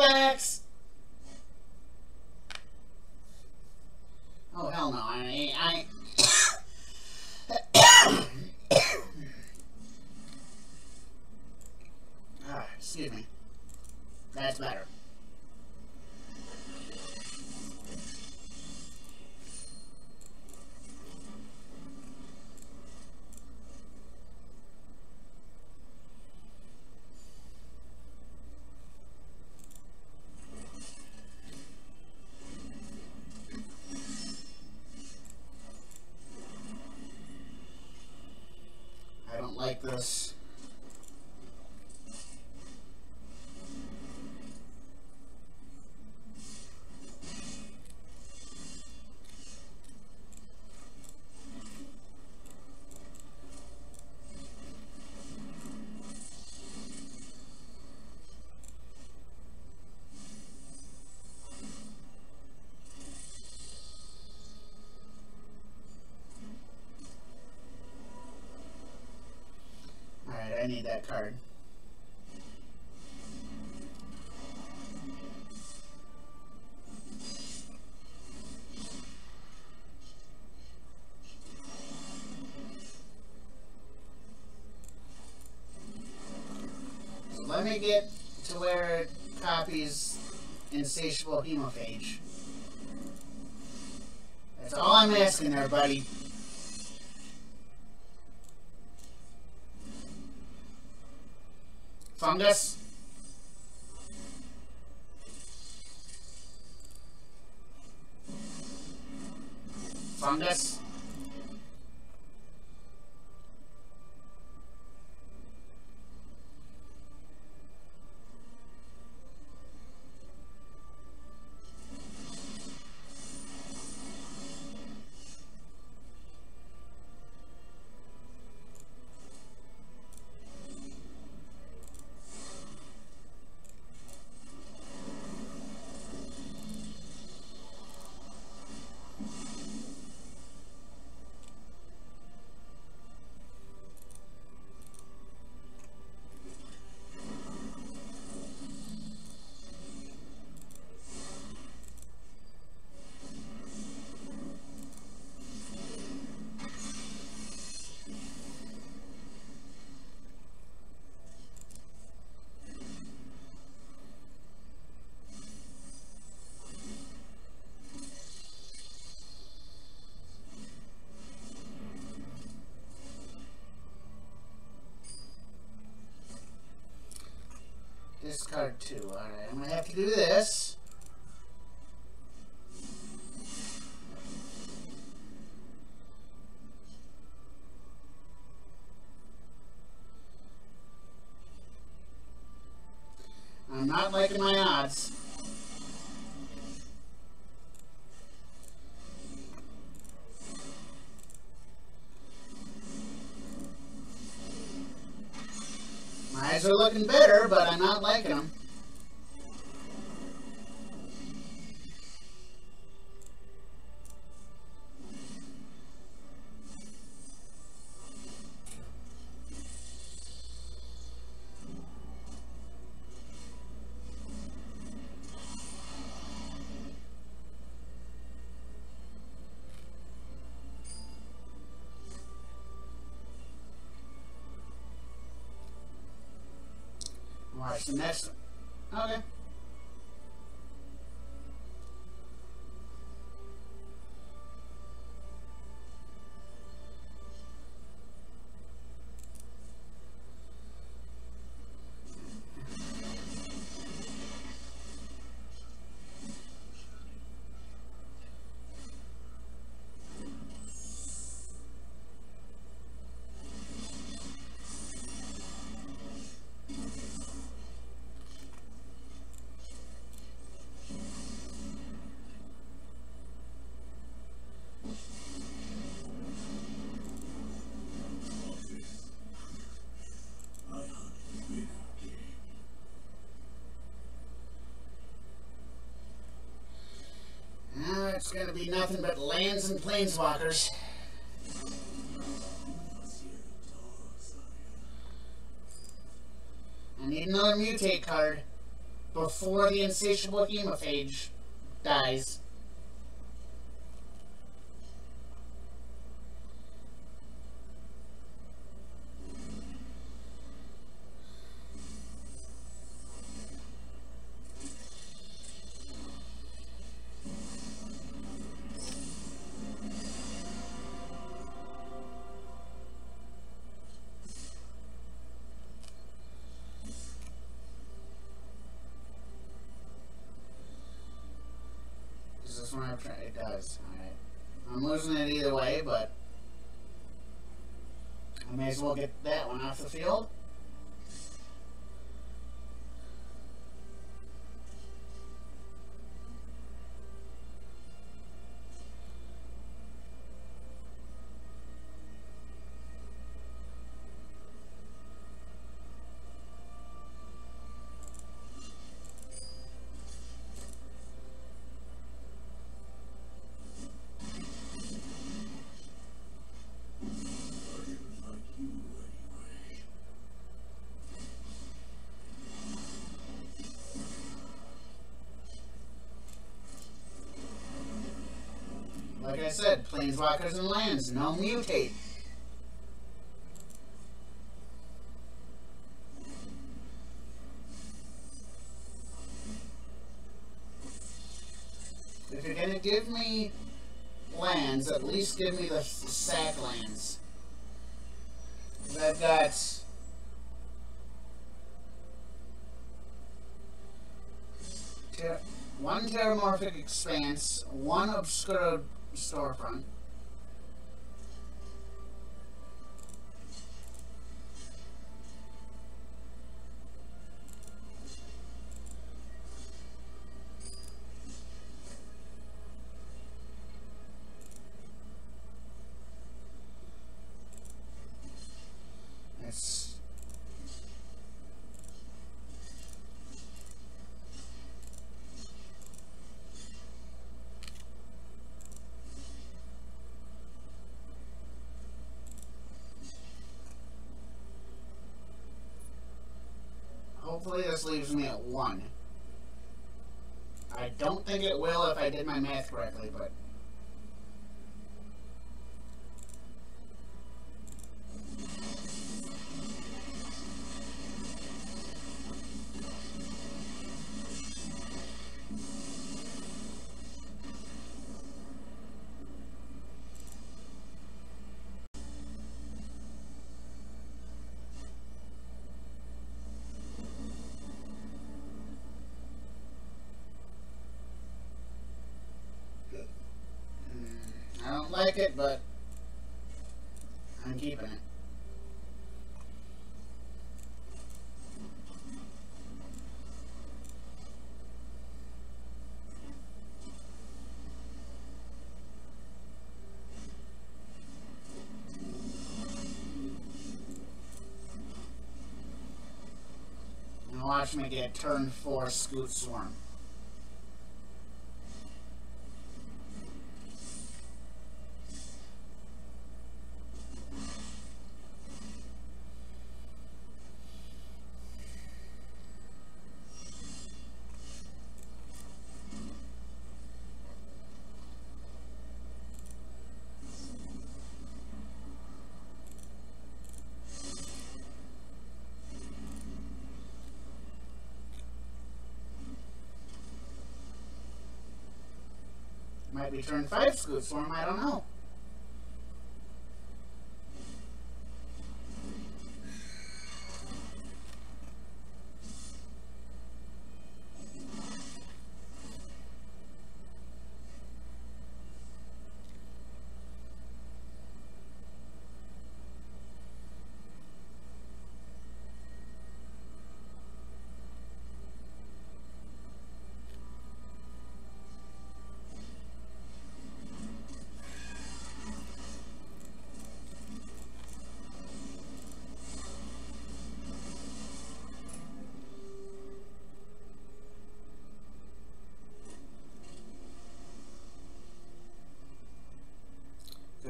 facts. Oh hell no! I I. ah, excuse me. That's better. I don't I need that card. So let me get to where it copies insatiable hemophage. That's all I'm asking there, buddy. さんです。3です。Discard two. Alright, I'm gonna have to do this. I'm not liking my odds. Eyes are looking better, but I'm not liking them. Watch the next. Okay. It's gonna be nothing but lands and planeswalkers. I need another mutate card. before the insatiable hemophage dies. Trying? It does. Alright. I'm losing it either way, but I may as well get that one off the field. I said, planeswalkers and lands, no mutate. If you're gonna give me lands, at least give me the sack lands. I've got one terramorphic expanse, one Obscura storefront. Hopefully this leaves me at one. I don't think it will if I did my math correctly, but it, but I'm keeping it. Watch me get turn four Scute Swarm. Might be turn five Scoot him, I don't know.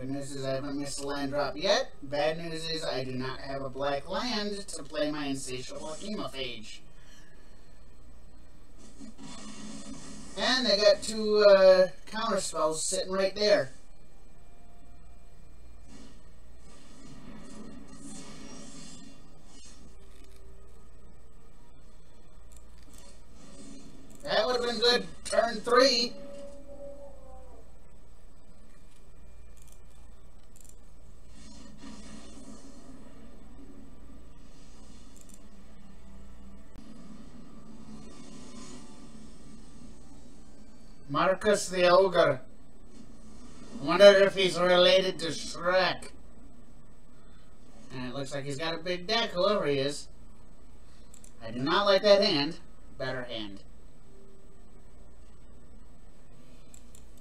Good news is I haven't missed a land drop yet. Bad news is I do not have a black land to play my insatiable hemophage. And I got two uh, counter spells sitting right there. That would have been good turn three. Marcus the Ogre. Wonder if he's related to Shrek. And it looks like he's got a big deck, whoever he is. I do not like that hand. Better hand.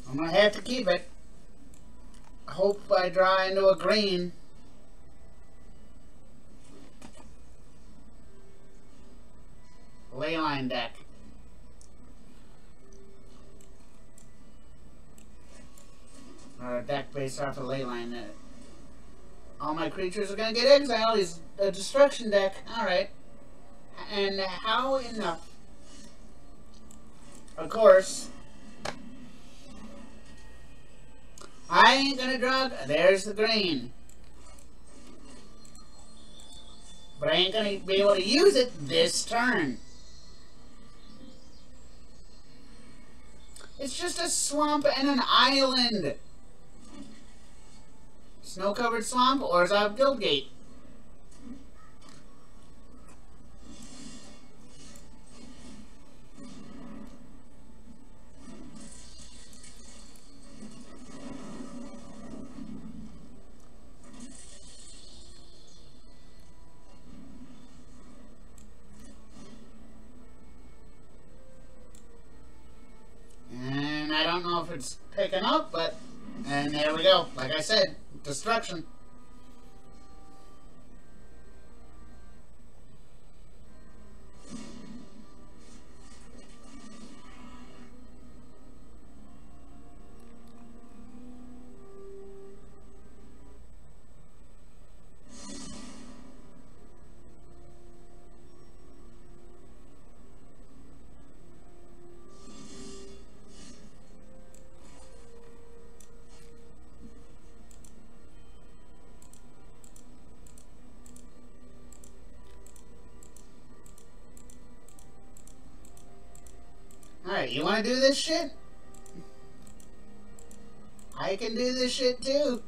I'm gonna have to keep it. I hope I draw into a green. Leyline deck. Or a deck based off a leyline. Uh, all my creatures are gonna get exiled. He's a destruction deck. Alright. And how enough? Of course. I ain't gonna draw. There's the green. But I ain't gonna be able to use it this turn. It's just a swamp and an island. Snow-covered swamp or is that Guildgate? And I don't know if it's picking up, but, and there we go. Like I said, destruction. You wanna do this shit? I can do this shit too.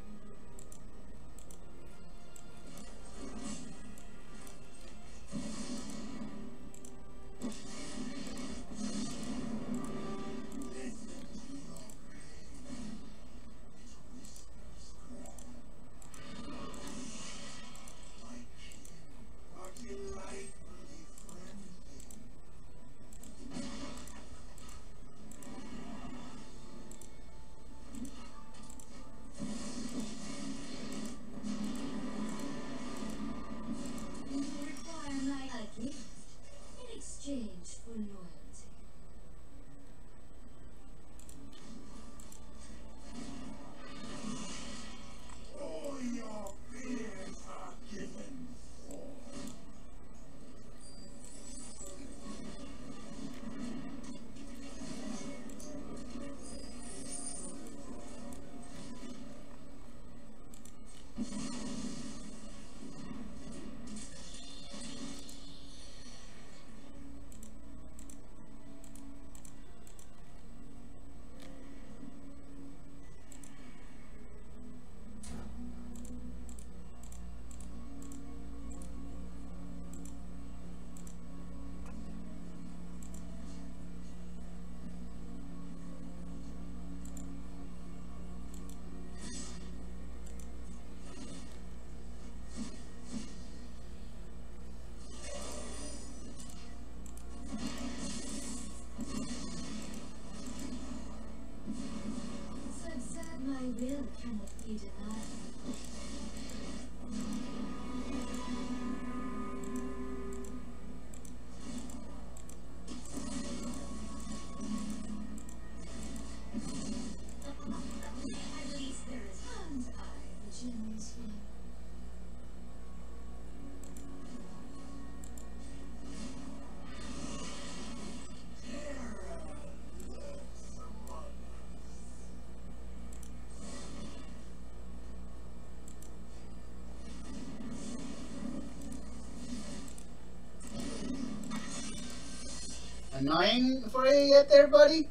Annoying for you yet there, buddy?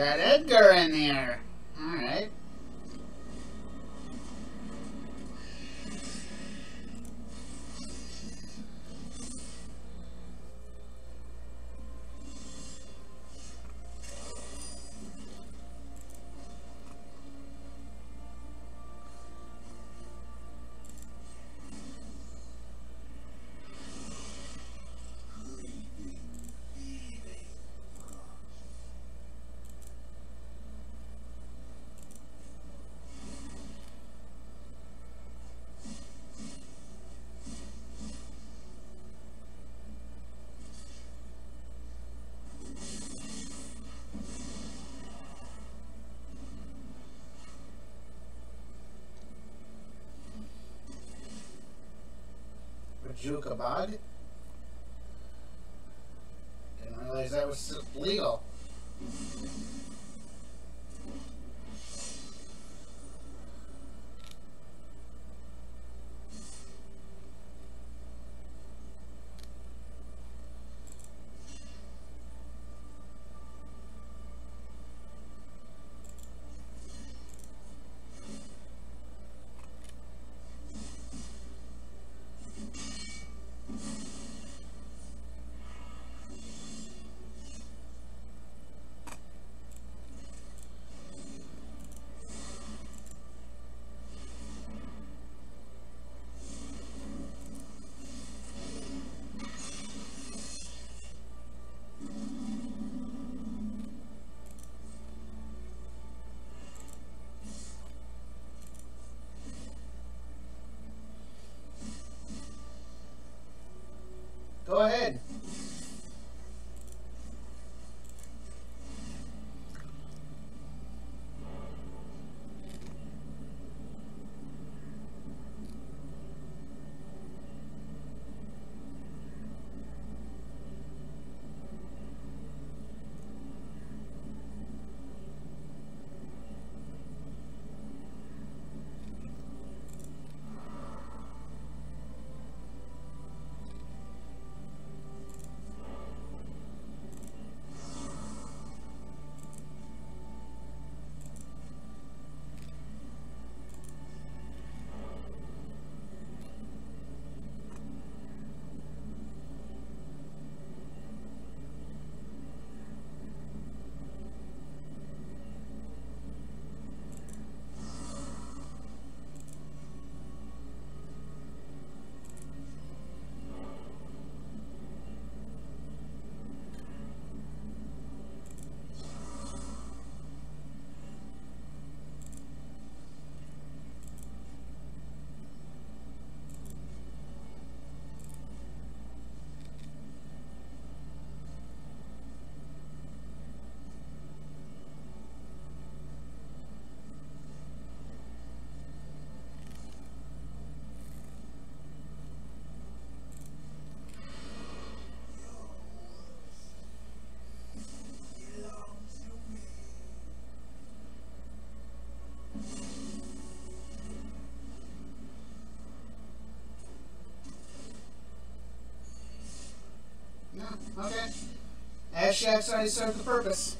Got Edgar in here. Bojuka Bog? Didn't realize that was legal. Okay. Ass Shack's already served the purpose.